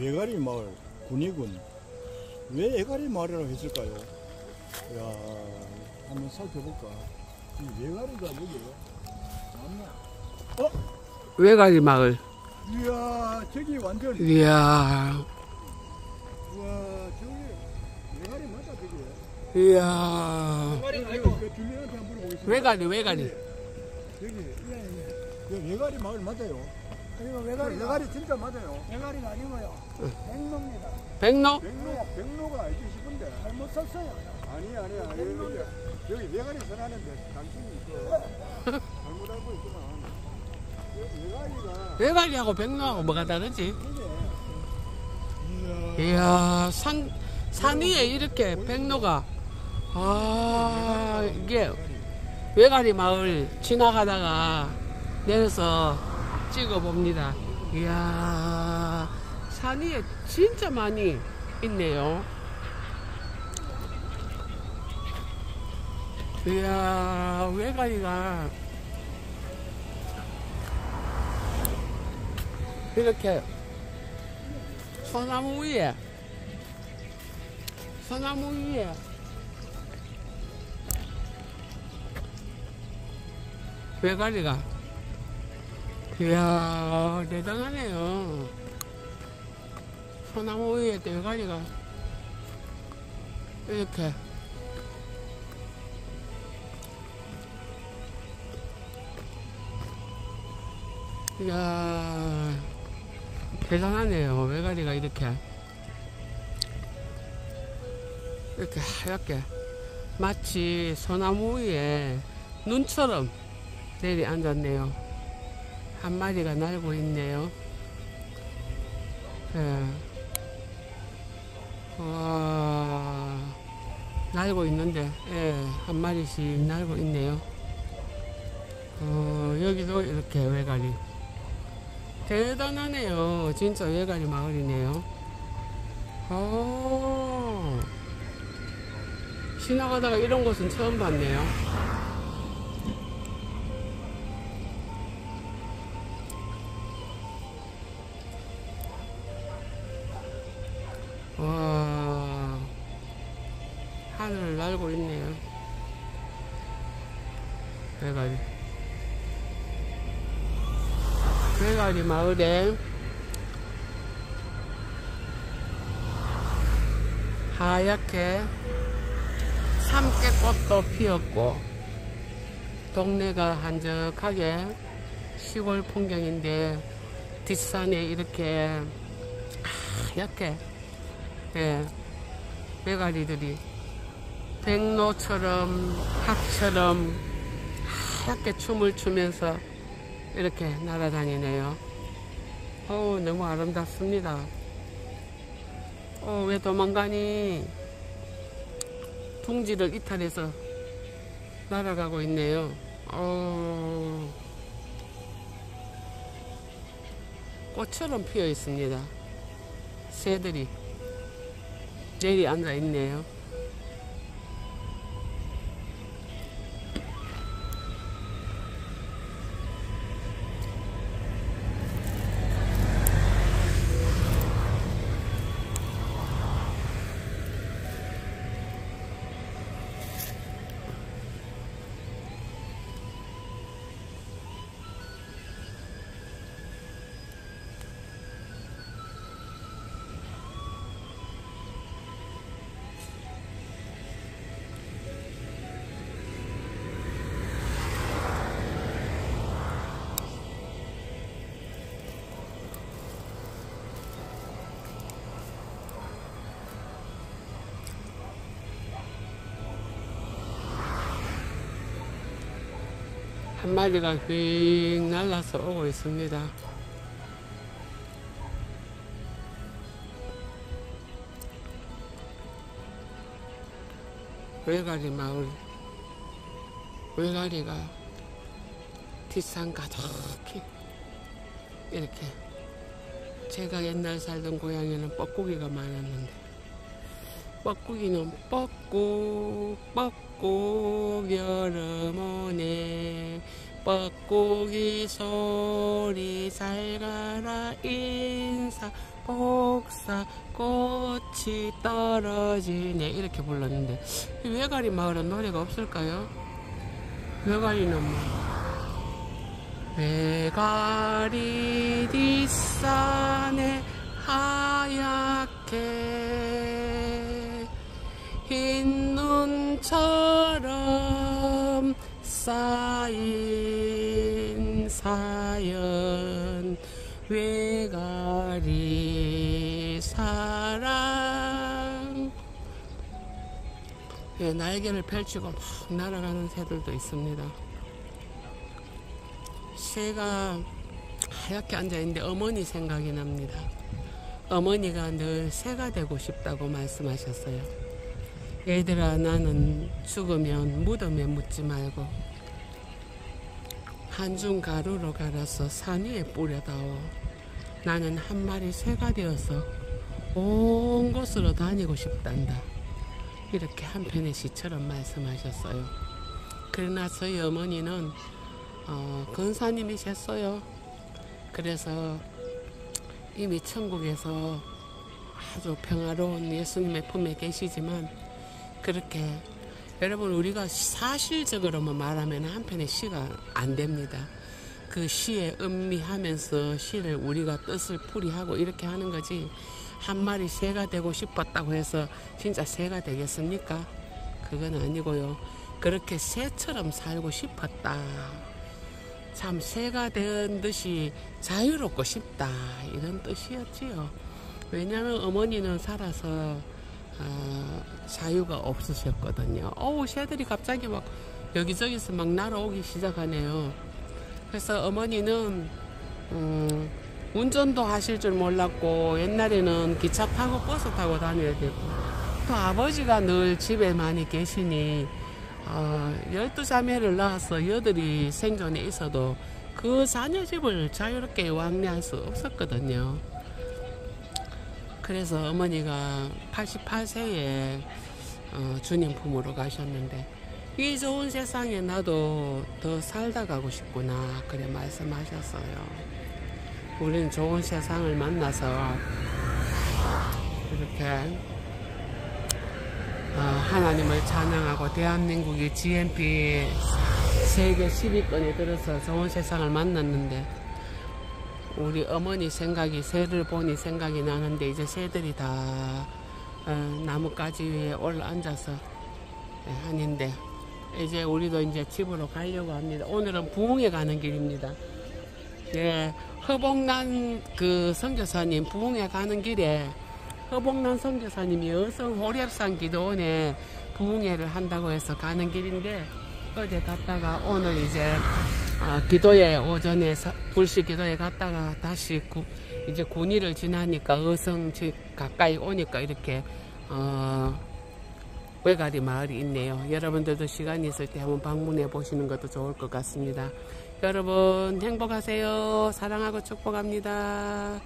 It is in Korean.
외가리 마을 군이군 왜 외가리 마을이라고 했을까요? 야 한번 살펴볼까 이 외가리가 여기요 맞나? 외가리 마을. 이야 저기 완전 이야, 와 저기 외가리 맞다 저기 이야. 외가리 물어보겠습니다 외가리, 외가리. 여기 예, 예. 외가리 마을 맞아요? 그리고 외가리, 외가리 진짜 맞아요 외가리가 아니고요. 백로입니다. 백로? 백로, 백로가 알지 싶은데 잘못 썼어요. 아니 아니 아니 여기, 여기 외가리 선하는데 당신이 그 잘못 알고 있구만 외가리가 외가리하고 백로하고 뭐가 다르지? 이야 이야, 산, 산 위에 이렇게 백로가. 아, 이게 외가리 마을 지나가다가 내려서 찍어봅니다. 이야, 산 위에 진짜 많이 있네요. 이야, 외가리가 이렇게 소나무 위에 소나무 위에 외가리가 이야 대단하네요. 소나무 위에 외가리가 이렇게. 이야 대단하네요. 외가리가 이렇게. 이렇게 하얗게. 마치 소나무 위에 눈처럼 내리 앉았네요. 한 마리가 날고 있네요. 예. 와, 날고 있는데, 예, 한 마리씩 날고 있네요. 어, 여기도 이렇게 외가리. 대단하네요. 진짜 외가리 마을이네요. 어. 지나가다가 이런 곳은 처음 봤네요. 날고 있네요. 외가리. 외가리 마을에 하얗게 삼깨꽃도 피었고 동네가 한적하게 시골 풍경인데 뒷산에 이렇게 하얗게 예, 메가리들이 백로처럼 학처럼 하얗게 춤을 추면서 이렇게 날아다니네요. 어우 너무 아름답습니다. 어, 왜 도망가니? 둥지를 이탈해서 날아가고 있네요. 어, 꽃처럼 피어 있습니다. 새들이 내리 앉아 있네요. 한 마리가 휙 날라서 오고 있습니다. 외가리 마을 외가리가 뒷산 가득히 이렇게 제가 옛날 살던 고향에는 뻐꾸기가 많았는데 뻐꾸기는 뻐꾹 뻐꾹 여름 오네 뻐꾸기 소리 잘 가라 인사 복사 꽃이 떨어지네 이렇게 불렀는데 이 외가리 마을은 노래가 없을까요? 외가리는 뭐 외가리 쌓인 사연 외가리 사랑 예, 날개를 펼치고 막 날아가는 새들도 있습니다. 새가 하얗게 앉아있는데 어머니 생각이 납니다. 어머니가 늘 새가 되고 싶다고 말씀하셨어요. 얘들아 나는 죽으면 무덤에 묻지 말고 한중 가루로 갈아서 산 위에 뿌려다오. 나는 한 마리 새가 되어서 온 곳으로 다니고 싶단다. 이렇게 한편의 시처럼 말씀하셨어요. 그러나 저희 어머니는 어, 근사님이셨어요. 그래서 이미 천국에서 아주 평화로운 예수님의 품에 계시지만 그렇게 여러분 우리가 사실적으로만 말하면 한편의 시가 안 됩니다. 그 시에 음미하면서 시를 우리가 뜻을 풀이하고 이렇게 하는 거지 한 마리 새가 되고 싶었다고 해서 진짜 새가 되겠습니까? 그건 아니고요. 그렇게 새처럼 살고 싶었다. 참 새가 된 듯이 자유롭고 싶다 이런 뜻이었지요. 왜냐하면 어머니는 살아서 어, 자유가 없으셨거든요. 어우 새들이 갑자기 막 여기저기서 막 날아오기 시작하네요. 그래서 어머니는 음, 운전도 하실 줄 몰랐고 옛날에는 기차 타고 버스 타고 다녀야 되고 또 아버지가 늘 집에 많이 계시니 어, 12자매를 낳아서 여덟이 생존에 있어도 그 자녀 집을 자유롭게 왕래할 수 없었거든요. 그래서 어머니가 88세에 어, 주님 품으로 가셨는데 이 좋은 세상에 나도 더 살다 가고 싶구나 그래 말씀하셨어요. 우리는 좋은 세상을 만나서 이렇게 어, 하나님을 찬양하고 대한민국이 GNP 세계 10위권에 들어서 좋은 세상을 만났는데 우리 어머니 생각이 새를 보니 생각이 나는데 이제 새들이 다 어, 나뭇가지 위에 올라앉아서 예, 하는데 이제 우리도 이제 집으로 가려고 합니다. 오늘은 부흥에 가는 길입니다. 예, 허봉난 그 선교사님 부흥에 가는 길에 허봉난 선교사님이 여성 호랩산 기도원에 부흥회를 한다고 해서 가는 길인데 어제 갔다가 오늘 이제 어, 기도회 오전에 사- 불시 기도회 갔다가 다시 구, 이제 군위를 지나니까 어성 지- 가까이 오니까 이렇게 어, 외가리 마을이 있네요. 여러분들도 시간 있을 때 한번 방문해 보시는 것도 좋을 것 같습니다. 여러분 행복하세요. 사랑하고 축복합니다.